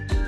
Bye.